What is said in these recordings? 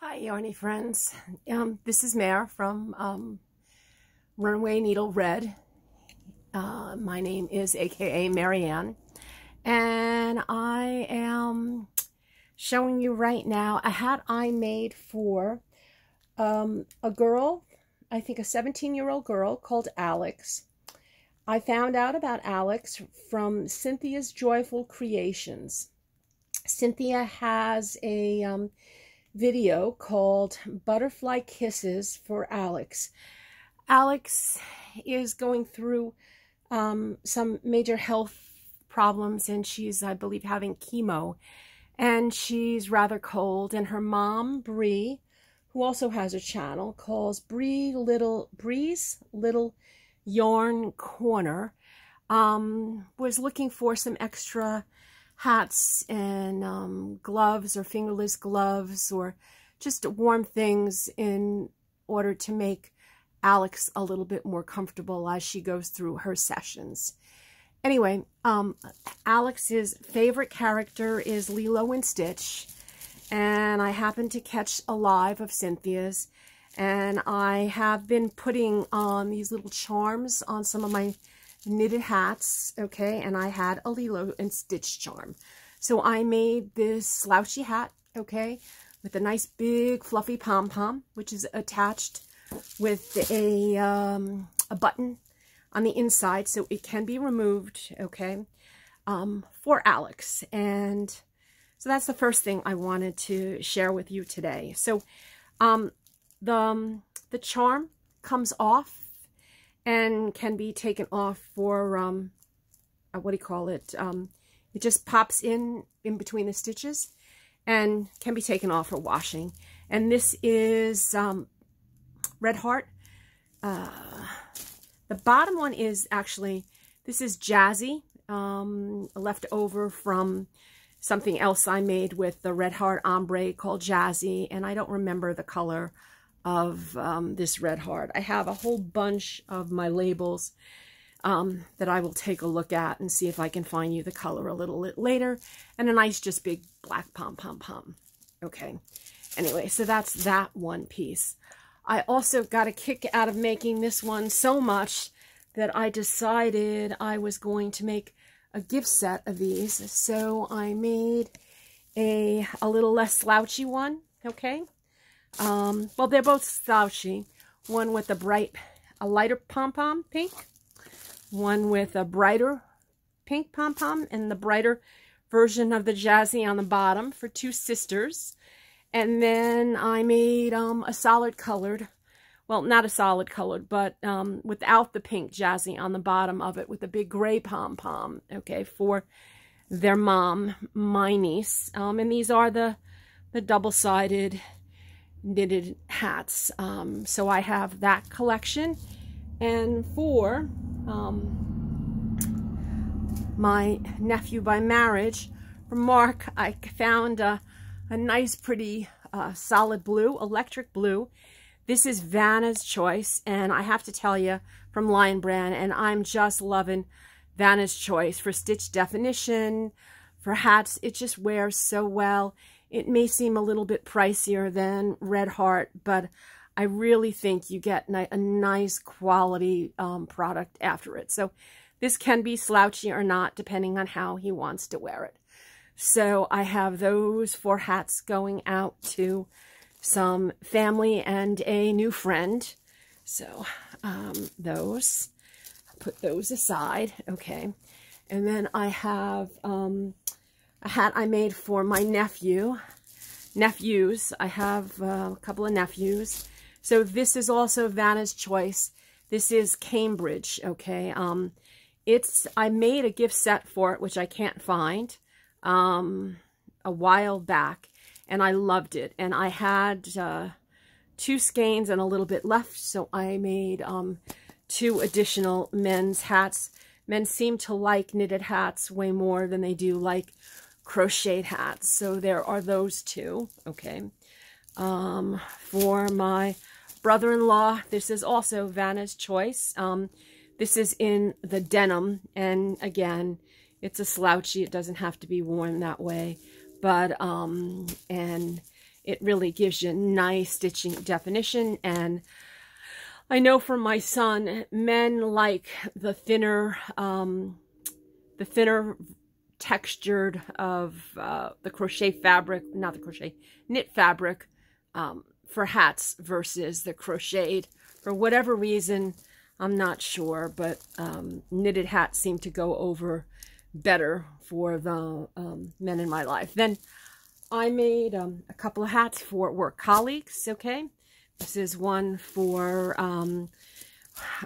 Hi, Yarny friends. Um, this is Mare from um, Needle Red. Uh, my name is AKA Marianne. And I am showing you right now a hat I made for um, a girl, I think a 17-year-old girl called Alex. I found out about Alex from Cynthia's Joyful Creations. Cynthia has a... Video called Butterfly Kisses for Alex. Alex is going through um, some major health problems and she's, I believe, having chemo. And she's rather cold. And her mom, Bree, who also has a channel, calls Bree Little Bree's Little Yarn Corner, um, was looking for some extra hats and um, gloves or fingerless gloves or just warm things in order to make Alex a little bit more comfortable as she goes through her sessions. Anyway, um, Alex's favorite character is Lilo and Stitch, and I happened to catch a live of Cynthia's, and I have been putting on these little charms on some of my knitted hats, okay, and I had a Lilo and Stitch charm. So I made this slouchy hat, okay, with a nice big fluffy pom-pom, which is attached with a, um, a button on the inside so it can be removed, okay, um, for Alex. And so that's the first thing I wanted to share with you today. So um, the, um, the charm comes off and can be taken off for, um, uh, what do you call it? Um, it just pops in, in between the stitches and can be taken off for washing. And this is um, Red Heart. Uh, the bottom one is actually, this is Jazzy, um, left over from something else I made with the Red Heart ombre called Jazzy, and I don't remember the color of um, this red heart. I have a whole bunch of my labels um, that I will take a look at and see if I can find you the color a little bit later. And a nice just big black pom-pom-pom. Okay. Anyway, so that's that one piece. I also got a kick out of making this one so much that I decided I was going to make a gift set of these. So I made a, a little less slouchy one, okay? Um, well, they're both slouchy. One with a bright, a lighter pom-pom pink. One with a brighter pink pom-pom and the brighter version of the Jazzy on the bottom for two sisters. And then I made um, a solid colored, well, not a solid colored, but um, without the pink Jazzy on the bottom of it with a big gray pom-pom, okay, for their mom, my niece. Um, and these are the, the double-sided knitted hats. Um, so I have that collection. And for um, my nephew by marriage, Mark, I found a, a nice, pretty uh, solid blue, electric blue. This is Vanna's Choice, and I have to tell you, from Lion Brand, and I'm just loving Vanna's Choice for stitch definition, for hats. It just wears so well. It may seem a little bit pricier than Red Heart, but I really think you get a nice quality um, product after it. So this can be slouchy or not, depending on how he wants to wear it. So I have those four hats going out to some family and a new friend. So um, those, put those aside, okay. And then I have um, a hat I made for my nephew, nephews. I have uh, a couple of nephews. So this is also Vanna's Choice. This is Cambridge, okay? Um, it's, I made a gift set for it, which I can't find, um, a while back, and I loved it. And I had uh, two skeins and a little bit left, so I made um, two additional men's hats. Men seem to like knitted hats way more than they do like crocheted hats. So there are those two, okay. Um, for my brother-in-law, this is also Vanna's Choice. Um, this is in the denim, and again, it's a slouchy. It doesn't have to be worn that way, but, um, and it really gives you nice stitching definition. And I know from my son, men like the thinner, um, the thinner textured of uh, the crochet fabric, not the crochet, knit fabric um, for hats versus the crocheted. For whatever reason, I'm not sure, but um, knitted hats seem to go over better for the um, men in my life. Then I made um, a couple of hats for work colleagues, okay? This is one for um,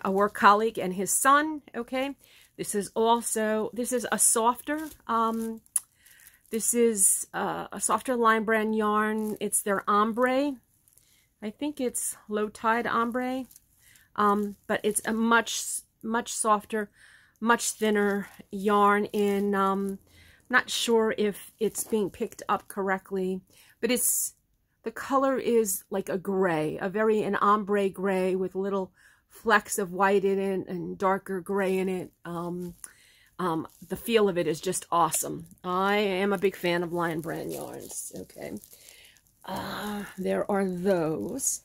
a work colleague and his son, okay? This is also, this is a softer, um, this is uh, a softer Lion Brand yarn. It's their ombre. I think it's low tide ombre. Um, but it's a much, much softer, much thinner yarn in, um, not sure if it's being picked up correctly, but it's, the color is like a gray, a very, an ombre gray with little flecks of white in it and darker gray in it. Um, um, the feel of it is just awesome. I am a big fan of Lion Brand yarns. Okay. Uh, there are those.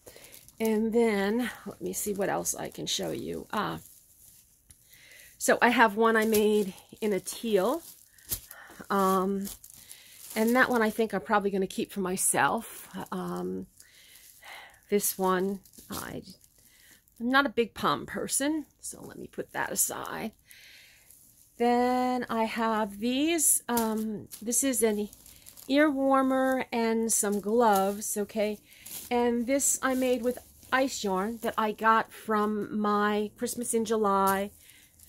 And then, let me see what else I can show you. Ah, so I have one I made in a teal. Um, and that one I think I'm probably going to keep for myself. Um, this one, I, I'm not a big palm person, so let me put that aside. Then I have these. Um, this is an ear warmer and some gloves, okay? And this I made with ice yarn that I got from my Christmas in July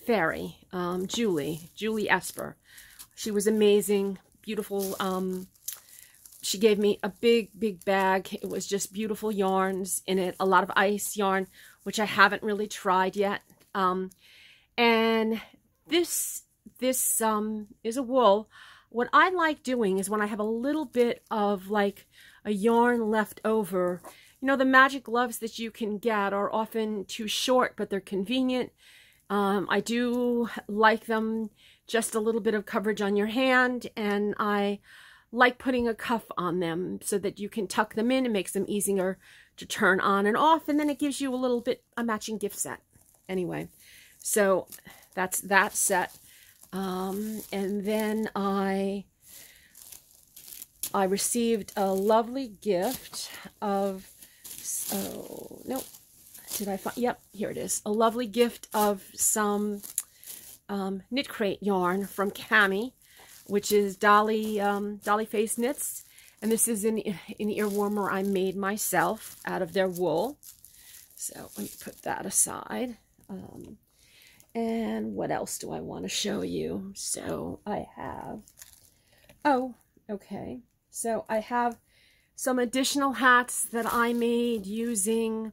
fairy, um, Julie, Julie Esper. She was amazing, beautiful. Um, she gave me a big, big bag. It was just beautiful yarns in it, a lot of ice yarn, which I haven't really tried yet. Um, and this, this um, is a wool. What I like doing is when I have a little bit of like a yarn left over, you know, the magic gloves that you can get are often too short, but they're convenient. Um, I do like them just a little bit of coverage on your hand, and I like putting a cuff on them so that you can tuck them in. It makes them easier to turn on and off, and then it gives you a little bit a matching gift set. Anyway, so that's that set. Um, and then I I received a lovely gift of oh, no. Did I find, yep, here it is. A lovely gift of some um, KnitCrate yarn from Cami, which is Dolly, um, Dolly Face Knits. And this is an, an ear warmer I made myself out of their wool. So let me put that aside. Um, and what else do I want to show you? So I have, oh, okay. So I have some additional hats that I made using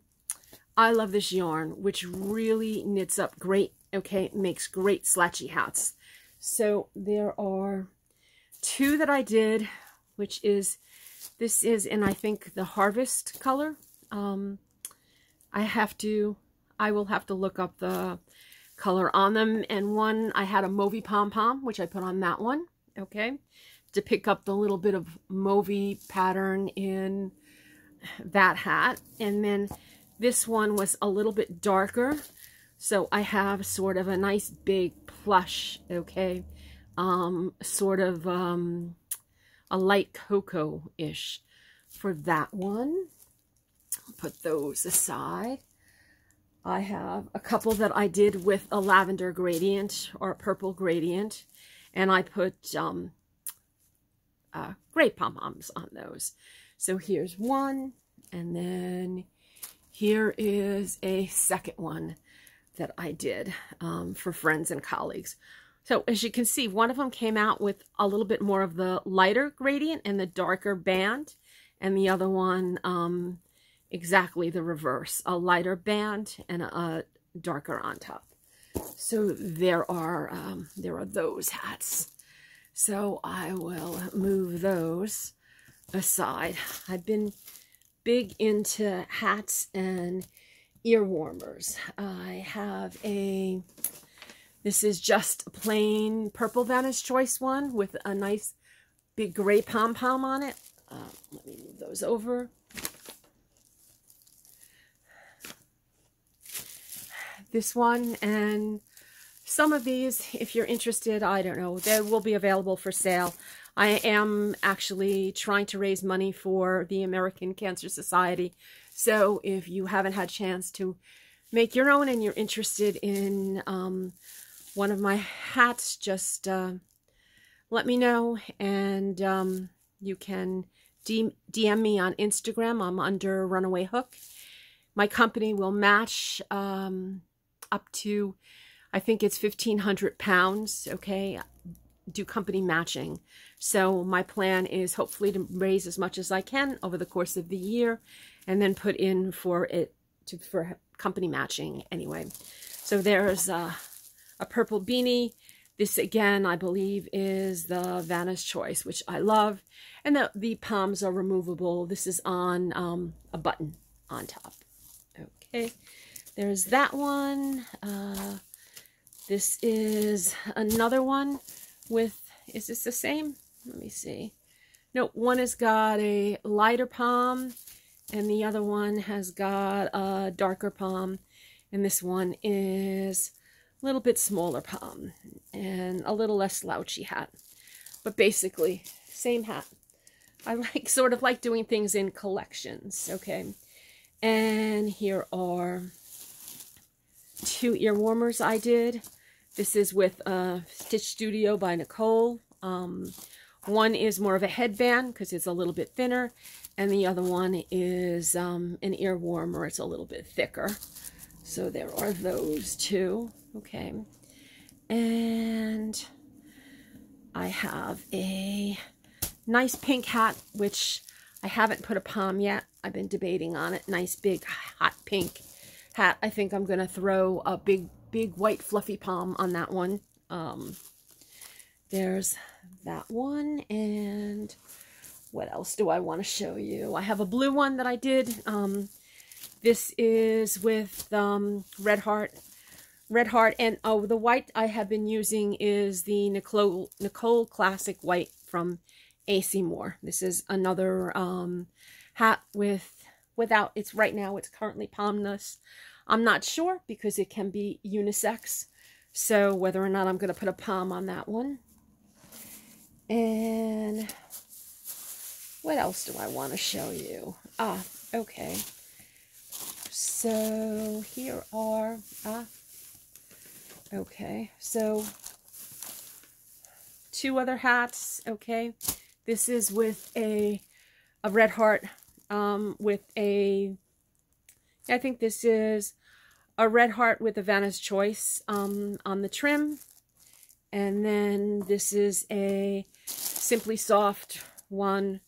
I Love This Yarn, which really knits up great, okay, makes great slatchy hats. So there are two that I did, which is, this is in, I think, the Harvest color. Um, I have to, I will have to look up the color on them. And one, I had a Mauvey pom-pom, which I put on that one, okay to pick up the little bit of Mauvey pattern in that hat. And then this one was a little bit darker. So I have sort of a nice big plush, okay, um, sort of um, a light cocoa-ish for that one. Put those aside. I have a couple that I did with a lavender gradient or a purple gradient. And I put um, uh, gray pom-poms on those. So here's one, and then here is a second one that I did um, for friends and colleagues. So as you can see, one of them came out with a little bit more of the lighter gradient and the darker band, and the other one um, exactly the reverse, a lighter band and a, darker on top. So there are um, there are those hats. So I will move those aside. I've been big into hats and ear warmers. I have a, this is just a plain purple Vanna's Choice one with a nice big gray pom-pom on it. Uh, let me move those over. This one and some of these, if you're interested, I don't know, they will be available for sale. I am actually trying to raise money for the American Cancer Society. So if you haven't had a chance to make your own and you're interested in um, one of my hats, just uh, let me know. And um, you can DM me on Instagram. I'm under Runaway Hook. My company will match um, up to, I think it's 1,500 pounds, okay? Do company matching. So my plan is hopefully to raise as much as I can over the course of the year and then put in for it to for company matching anyway. So there's a, a purple beanie. This again, I believe, is the Vanna's Choice, which I love. And the, the palms are removable. This is on um, a button on top. Okay, there's that one. Uh, this is another one with, is this the same? Let me see. No, one has got a lighter palm and the other one has got a darker palm. And this one is a little bit smaller palm and a little less slouchy hat. But basically same hat. I like sort of like doing things in collections okay? And here are two ear warmers I did. This is with uh, Stitch Studio by Nicole. Um, one is more of a headband because it's a little bit thinner, and the other one is um, an ear warmer. It's a little bit thicker. So there are those two. Okay. And I have a nice pink hat, which I haven't put a palm yet. I've been debating on it. Nice big hot pink hat. I think I'm going to throw a big, big white fluffy palm on that one. Um, there's that one. And what else do I want to show you? I have a blue one that I did. Um, this is with um, Red Heart. Red Heart. And oh, the white I have been using is the Nicole, Nicole Classic White from AC Moore. This is another um, hat with, without, it's right now, it's currently palmless. I'm not sure because it can be unisex. So whether or not I'm going to put a palm on that one. And what else do I want to show you? Ah, okay. So here are, ah, okay. So two other hats, okay. This is with a, a red heart, um, with a, I think this is a red heart with a Vanna's Choice um, on the trim. And then this is a Simply Soft one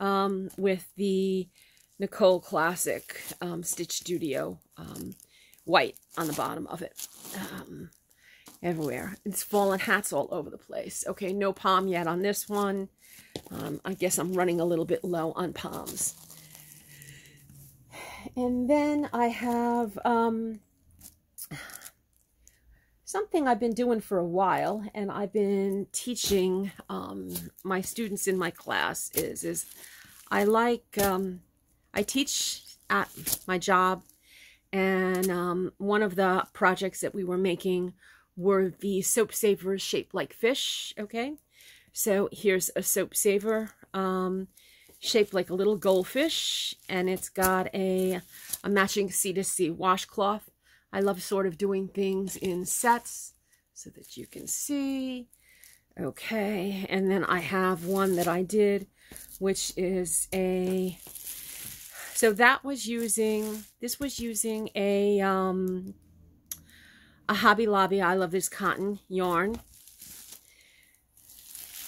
um, with the Nicole Classic um, Stitch Studio um, white on the bottom of it. Um, everywhere. It's fallen hats all over the place. Okay, no palm yet on this one. Um, I guess I'm running a little bit low on palms. And then I have um, something I've been doing for a while, and I've been teaching um, my students in my class is, is I like, um, I teach at my job, and um, one of the projects that we were making were the soap savers shaped like fish, okay? So here's a soap saver um, shaped like a little goldfish, and it's got a, a matching C to C washcloth I love sort of doing things in sets so that you can see. Okay, and then I have one that I did, which is a, so that was using, this was using a, um, a Hobby Lobby, I love this cotton yarn.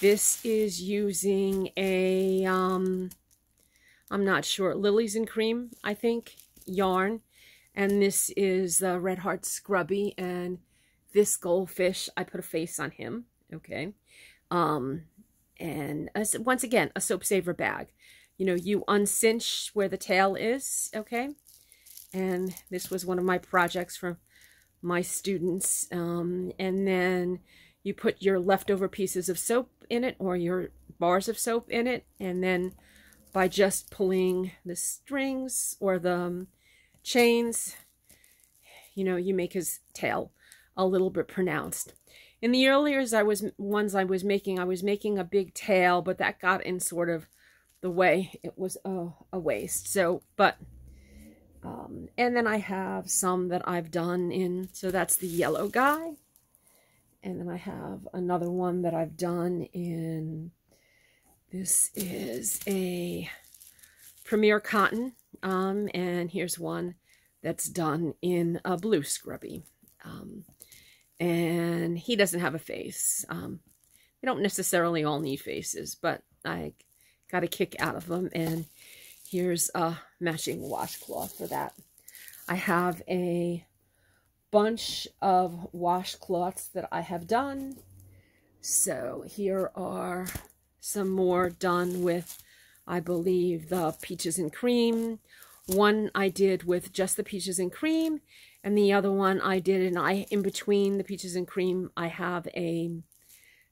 This is using a, um, I'm not sure, Lilies and Cream, I think, yarn. And this is the Red Heart Scrubby. And this goldfish, I put a face on him. Okay. Um, and once again, a soap saver bag. You know, you uncinch where the tail is. Okay. And this was one of my projects from my students. Um, and then you put your leftover pieces of soap in it or your bars of soap in it. And then by just pulling the strings or the um, chains. You know, you make his tail a little bit pronounced. In the earlier I was ones I was making, I was making a big tail, but that got in sort of the way. It was a, a waist. So, but, um, and then I have some that I've done in, so that's the yellow guy. And then I have another one that I've done in, this is a Premier Cotton. Um, and here's one that's done in a blue scrubby. Um, and he doesn't have a face. Um, they don't necessarily all need faces, but I got a kick out of them. And here's a matching washcloth for that. I have a bunch of washcloths that I have done. So here are some more done with, I believe, the peaches and cream. One I did with just the peaches and cream, and the other one I did, and I in between the peaches and cream, I have a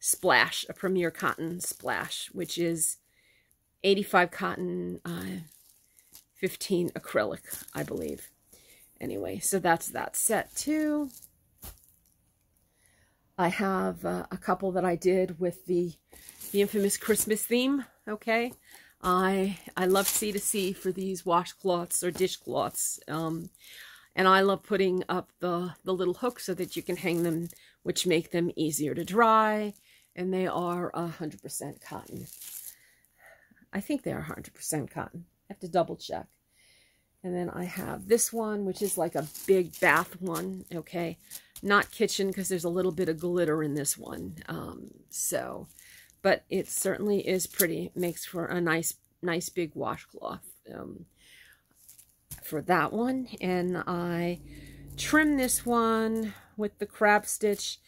splash, a Premier Cotton splash, which is 85 cotton, uh, 15 acrylic, I believe. Anyway, so that's that set too. I have uh, a couple that I did with the, the infamous Christmas theme, okay? I I love C2C for these washcloths or dishcloths. Um, and I love putting up the, the little hooks so that you can hang them, which make them easier to dry. And they are 100% cotton. I think they are 100% cotton. I have to double check. And then I have this one, which is like a big bath one, okay? Not kitchen because there's a little bit of glitter in this one. Um, so, but it certainly is pretty. makes for a nice, nice big washcloth um, for that one. And I trim this one with the crab stitch.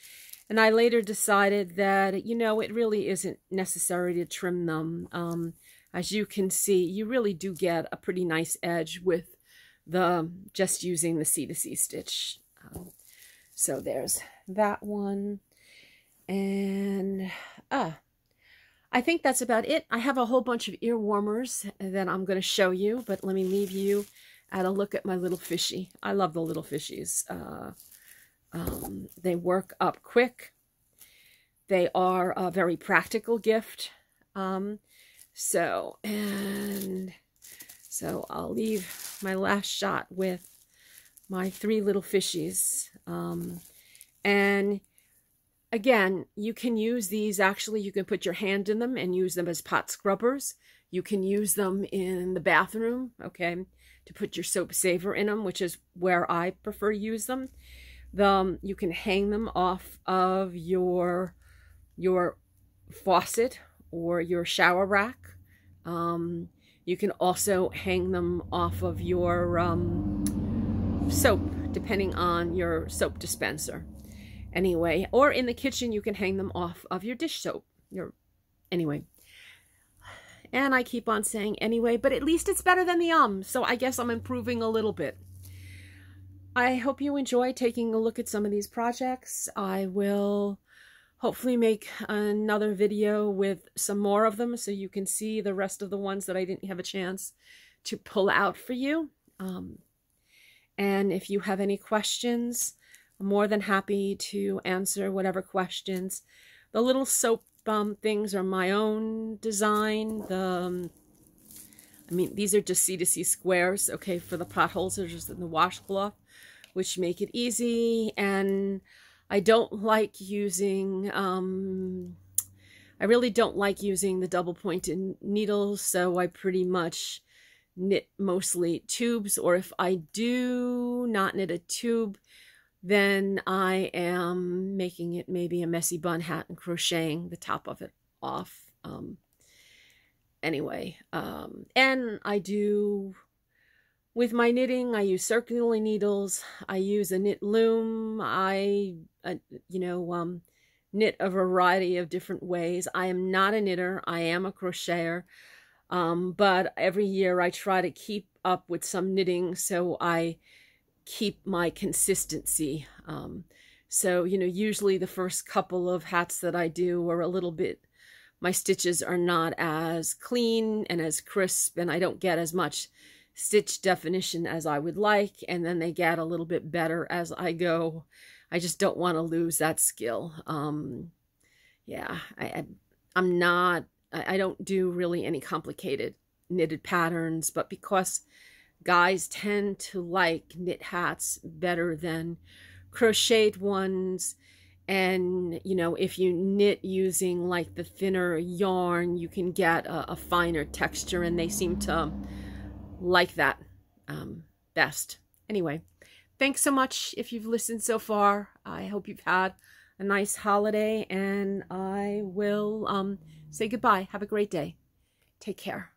And I later decided that, you know, it really isn't necessary to trim them. Um, as you can see, you really do get a pretty nice edge with the just using the C2C stitch. Um, so there's that one. And ah, I think that's about it. I have a whole bunch of ear warmers that I'm going to show you, but let me leave you at a look at my little fishy. I love the little fishies. Uh, um, they work up quick. They are a very practical gift. Um, so, and so I'll leave my last shot with my three little fishies. Um, and again, you can use these, actually, you can put your hand in them and use them as pot scrubbers. You can use them in the bathroom, okay, to put your soap saver in them, which is where I prefer to use them. The, um, you can hang them off of your, your faucet or your shower rack. Um, you can also hang them off of your um, soap, depending on your soap dispenser. Anyway, or in the kitchen, you can hang them off of your dish soap. Your Anyway. And I keep on saying anyway, but at least it's better than the um, so I guess I'm improving a little bit. I hope you enjoy taking a look at some of these projects. I will hopefully make another video with some more of them so you can see the rest of the ones that I didn't have a chance to pull out for you. Um, and if you have any questions, I'm more than happy to answer whatever questions. The little soap um, things are my own design. The um, I mean, these are just C2C squares, okay, for the potholes. They're just in the washcloth, which make it easy. And I don't like using, um, I really don't like using the double pointed needles, so I pretty much knit mostly tubes, or if I do not knit a tube, then I am making it maybe a messy bun hat and crocheting the top of it off. Um, anyway, um, and I do with my knitting, I use circular needles. I use a knit loom. I, uh, you know, um, knit a variety of different ways. I am not a knitter. I am a crocheter. Um, but every year I try to keep up with some knitting so I keep my consistency. Um, so, you know, usually the first couple of hats that I do are a little bit my stitches are not as clean and as crisp and I don't get as much stitch definition as I would like and then they get a little bit better as I go. I just don't want to lose that skill. Um, yeah, I, I, am not, I, I don't do really any complicated knitted patterns, but because guys tend to like knit hats better than crocheted ones, and you know if you knit using like the thinner yarn you can get a, a finer texture and they seem to like that um, best. Anyway thanks so much if you've listened so far. I hope you've had a nice holiday and i will um, say goodbye. Have a great day. Take care